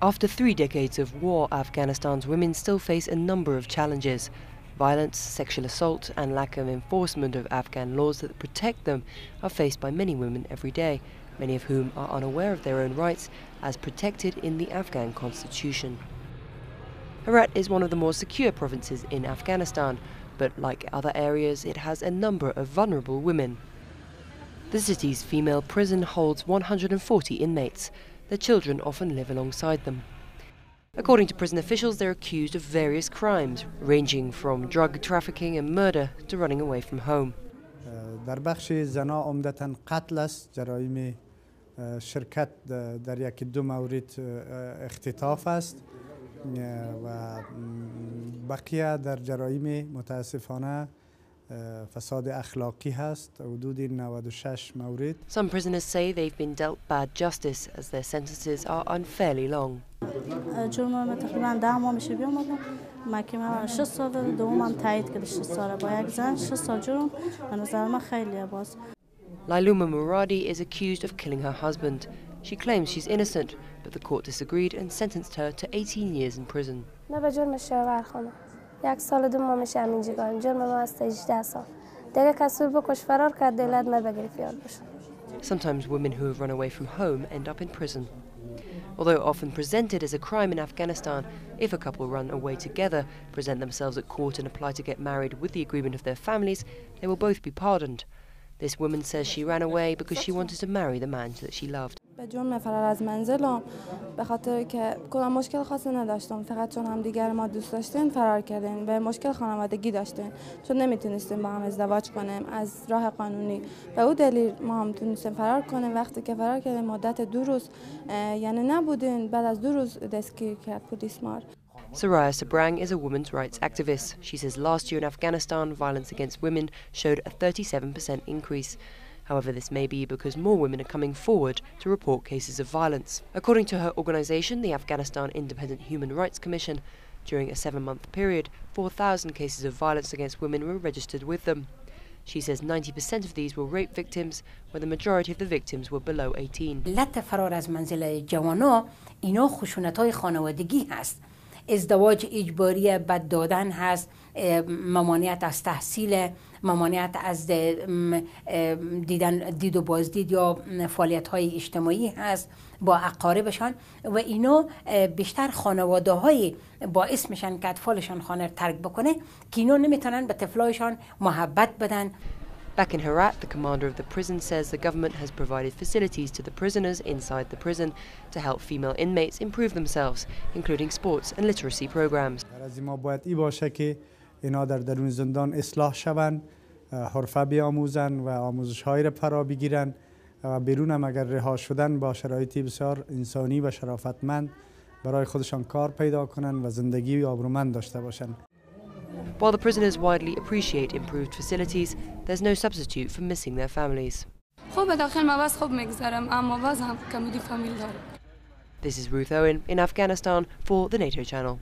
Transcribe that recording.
After three decades of war, Afghanistan's women still face a number of challenges. Violence, sexual assault, and lack of enforcement of Afghan laws that protect them are faced by many women every day, many of whom are unaware of their own rights as protected in the Afghan constitution. Herat is one of the more secure provinces in Afghanistan, but like other areas, it has a number of vulnerable women. The city's female prison holds 140 inmates. Their children often live alongside them. According to prison officials, they're accused of various crimes, ranging from drug trafficking and murder to running away from home. در بخش زنا عمدتا قتل است جرایم شرکت در یکی دو مورد اختطاف است و بقیه در جرایم متاسفانه فساد اخلاقی هست حدود 96 مورد Some prisoners say they've been dealt bad justice as their sentences are unfairly long. جرم تقریبا ده ماه میشه بیامدم محکمه 6 سال دومم تایید کرده 6 ساله با یک زن 6 سال جرم به نظر من خیلی باز Lailuma Muradi is accused of killing her husband. She claims she's innocent, but the court disagreed and sentenced her to 18 years in prison. نه به جرم شوهر خانم یک سال دو ماه میشه همینجا کارم جرم ما است 18 سال دیگه کسور بکش فرار کرد دولت ما بگیری فیال بشه Sometimes women who have run away from home end up in prison. Although often presented as a crime in Afghanistan, if a couple run away together, present themselves at court and apply to get married with the agreement of their families, they will both be pardoned. This woman says she ran away because she wanted to marry the man that she loved. به جرم فرار از منزلم به خاطر که کدام مشکل خاصی نداشتم. فقط چون هم دیگر ما دوست داشتیم فرار کردیم و مشکل خانوادگی داشتیم. چون نمی‌تونستیم با هم ازدواج کنیم. از راه قانونی به او دلیل ما هم تونستیم فرار کنیم. وقتی که فرار کردیم مدت دو روز یعنی نبودیم بعد از دو روز دستگیر کرد پلیس مار. Soraya Sabrang is a women's rights activist. She says last year in Afghanistan, violence against women showed a 37% increase. However, this may be because more women are coming forward to report cases of violence. According to her organisation, the Afghanistan Independent Human Rights Commission, during a seven month period, 4,000 cases of violence against women were registered with them. She says 90% of these were rape victims, where the majority of the victims were below 18. ازدواج اجباری بد دادن هست. ممانعت از تحصیل ممانعت از دیدن دید و بازدید یا فعالیت های اجتماعی هست با اقاربشان و اینا بیشتر خانواده های باعث میشن که اطفالشان خانه ترک بکنه که اینا نمی‌تونن به طفلایشان محبت بدن. Back in Herat, the commander of the prison says the government has provided facilities to the prisoners inside the prison to help female inmates improve themselves, including sports and literacy programs. اینا در درون زندان اصلاح شوند حرفه بیاموزن و آموزش های را فرا بگیرن و بیرون هم اگر رها شدن با شرایطی بسیار انسانی و شرافتمند برای خودشان کار پیدا کنند و زندگی آبرومند داشته باشند While the prisoners widely appreciate improved facilities, there's no substitute for missing their families. This is Ruth Owen in Afghanistan for the NATO Channel.